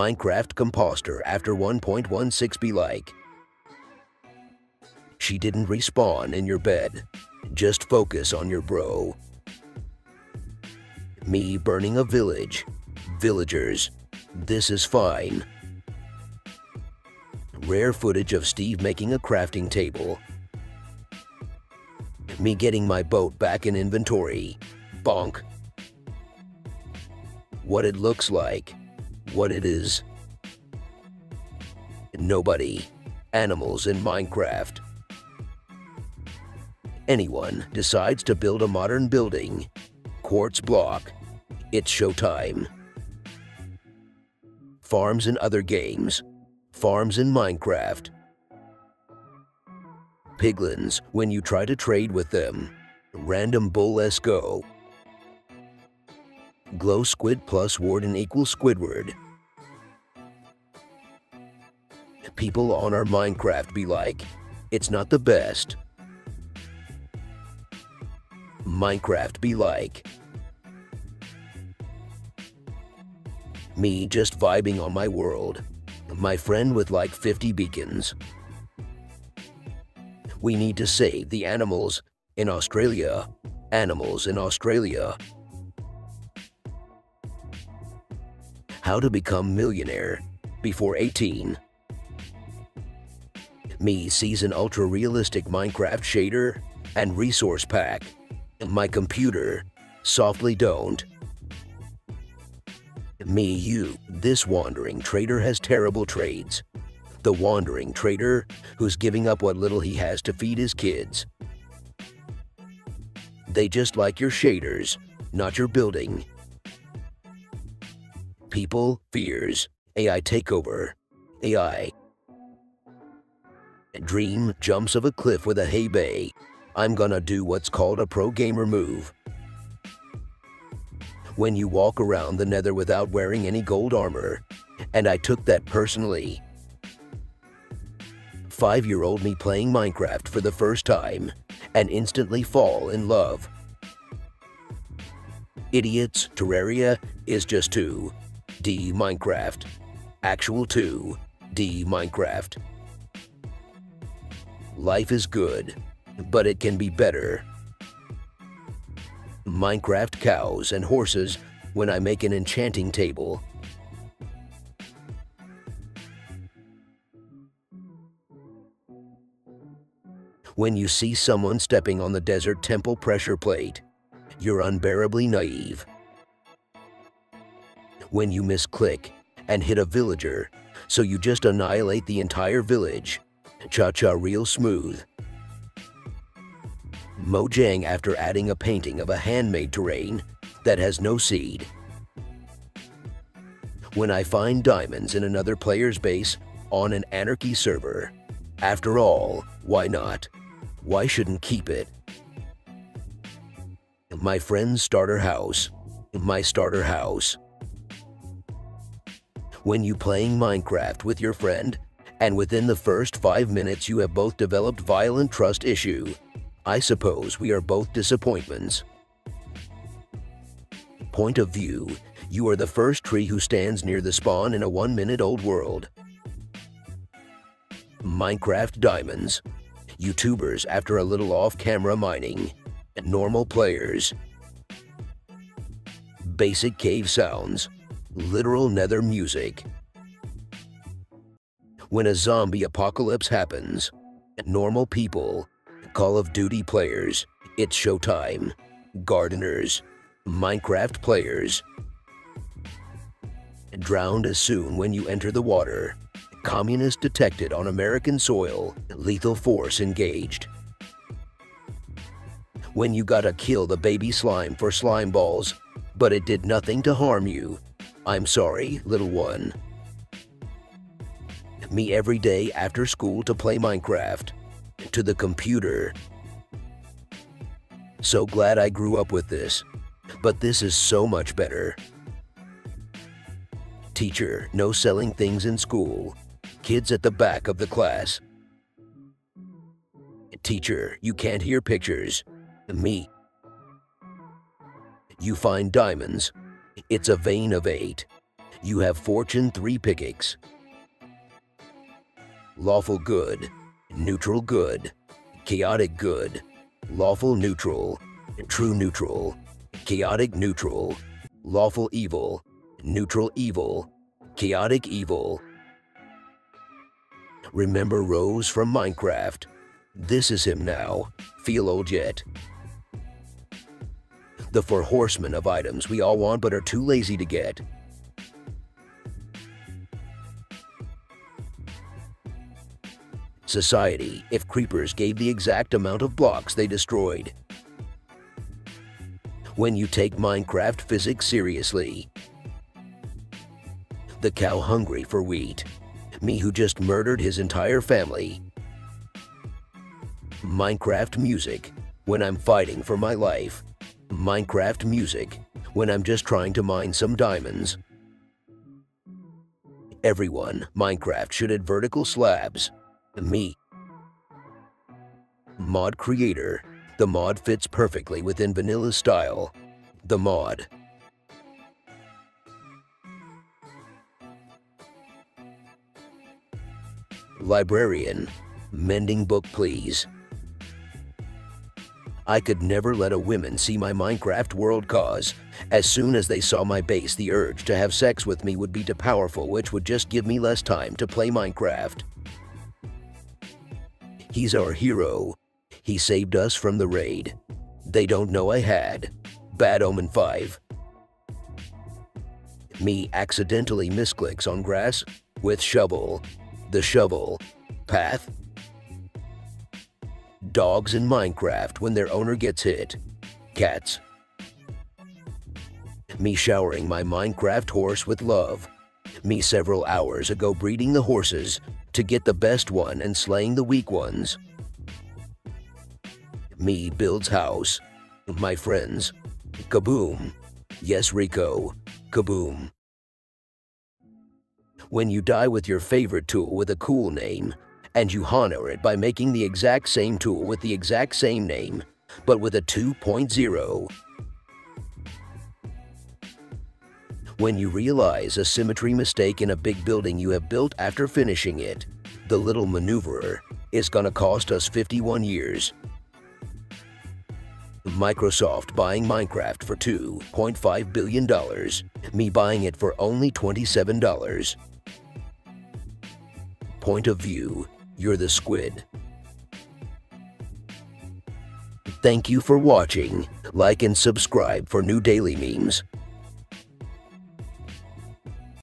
Minecraft composter after 1.16 be like. She didn't respawn in your bed. Just focus on your bro. Me burning a village. Villagers. This is fine. Rare footage of Steve making a crafting table. Me getting my boat back in inventory. Bonk. What it looks like. What it is. Nobody. Animals in Minecraft. Anyone decides to build a modern building. Quartz block. It's showtime. Farms in other games. Farms in Minecraft. Piglins when you try to trade with them. Random bull go. Glow squid plus warden equals Squidward. People on our Minecraft be like, it's not the best. Minecraft be like. Me just vibing on my world. My friend with like 50 beacons. We need to save the animals in Australia. Animals in Australia. How to become millionaire before 18. Me sees an ultra-realistic Minecraft shader and resource pack. My computer softly don't. Me, you, this wandering trader has terrible trades. The wandering trader who's giving up what little he has to feed his kids. They just like your shaders, not your building. People, fears, AI takeover, AI. Dream jumps of a cliff with a hay bale. I'm gonna do what's called a pro gamer move. When you walk around the nether without wearing any gold armor, and I took that personally. Five-year-old me playing Minecraft for the first time and instantly fall in love. Idiots, Terraria is just 2. D Minecraft. Actual 2. D Minecraft. Life is good, but it can be better. Minecraft cows and horses when I make an enchanting table. When you see someone stepping on the desert temple pressure plate, you're unbearably naive. When you misclick and hit a villager, so you just annihilate the entire village, cha-cha real smooth. Mojang after adding a painting of a handmade terrain that has no seed. When I find diamonds in another player's base on an Anarchy server. After all, why not? Why shouldn't keep it? My friend's starter house. My starter house. When you playing Minecraft with your friend, and within the first five minutes you have both developed violent trust issue, I suppose we are both disappointments. Point of view, you are the first tree who stands near the spawn in a one-minute-old world. Minecraft Diamonds. YouTubers after a little off-camera mining. Normal players. Basic cave sounds. Literal nether music. When a zombie apocalypse happens. Normal people. Call of Duty players, it's showtime. Gardeners, Minecraft players. Drowned as soon when you enter the water. Communist detected on American soil, lethal force engaged. When you gotta kill the baby slime for slime balls, but it did nothing to harm you. I'm sorry, little one. Me every day after school to play Minecraft to the computer. So glad I grew up with this, but this is so much better. Teacher, no selling things in school. Kids at the back of the class. Teacher, you can't hear pictures. Me. You find diamonds. It's a vein of eight. You have Fortune 3 pickaxe. Lawful good, neutral good, chaotic good, lawful neutral, true neutral, chaotic neutral, lawful evil, neutral evil, chaotic evil. Remember Rose from Minecraft? This is him now, feel old yet. The four horsemen of items we all want but are too lazy to get. Society, if creepers gave the exact amount of blocks they destroyed. When you take Minecraft physics seriously. The cow hungry for wheat. Me who just murdered his entire family. Minecraft music, when I'm fighting for my life. Minecraft music, when I'm just trying to mine some diamonds. Everyone, Minecraft should add vertical slabs. Me. Mod Creator. The mod fits perfectly within vanilla style. The mod. Librarian. Mending book please. I could never let a woman see my Minecraft world cause. As soon as they saw my base, the urge to have sex with me would be too powerful, which would just give me less time to play Minecraft. He's our hero. He saved us from the raid. They don't know I had. Bad Omen 5. Me accidentally misclicks on grass with shovel. The shovel. Path. Dogs in Minecraft when their owner gets hit. Cats. Me showering my Minecraft horse with love. Me several hours ago breeding the horses to get the best one and slaying the weak ones. Me builds house. My friends. Kaboom. Yes, Rico. Kaboom. When you die with your favorite tool with a cool name, and you honor it by making the exact same tool with the exact same name, but with a 2.0. When you realize a symmetry mistake in a big building you have built after finishing it, the little maneuverer, is gonna cost us 51 years. Microsoft buying Minecraft for $2.5 billion, me buying it for only $27. Point of view, you're the squid. Thank you for watching. Like and subscribe for new daily memes.